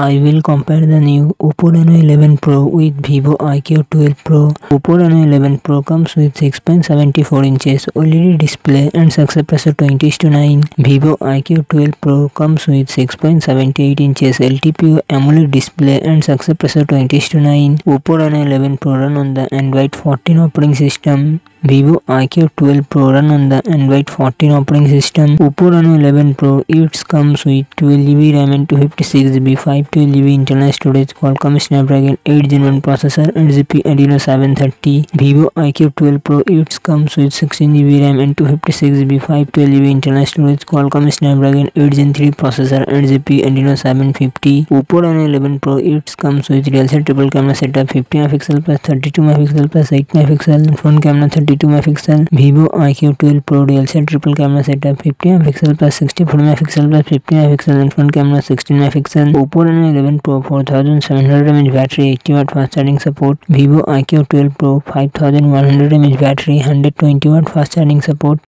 I will compare the new Oppo Reno 11 Pro with Vivo IQ 12 Pro. Oppo Reno 11 Pro comes with 6.74 inches OLED display and success ratio 20 to 9. Vivo IQ 12 Pro comes with 6.78 inches LTPO AMOLED display and success ratio 20 to 9. Oppo Reno 11 Pro run on the Android 14 operating system. Vivo IQ 12 Pro run on the Android 14 operating system. Oppo Reno 11 Pro it comes with 12GB RAM and 256GB two G B internal storage Qualcomm Snapdragon eight G one processor and G P Adreno seven thirty Vivo I Q twelve pro it's comes with sixteen G B RAM and two fifty six G B five twelve G B internal storage Qualcomm Snapdragon eight G three processor eight G P Adreno seven fifty Oppo N eleven pro it's comes with del से triple camera setup fifty megapixel plus thirty two megapixel plus eight megapixel phone camera thirty two megapixel Vivo I Q twelve pro rear से triple camera setup fifty megapixel plus sixty four megapixel plus fifty megapixel phone camera sixteen megapixel Oppo N 11 Pro 4700 mAh battery 80 watt fast charging support Vivo IQ12 Pro 5100 mAh battery 120 watt fast charging support